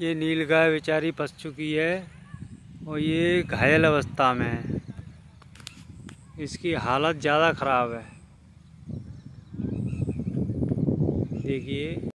ये नील गाय बेचारी फंस चुकी है और ये घायल अवस्था में है। इसकी हालत ज़्यादा ख़राब है। देखिए।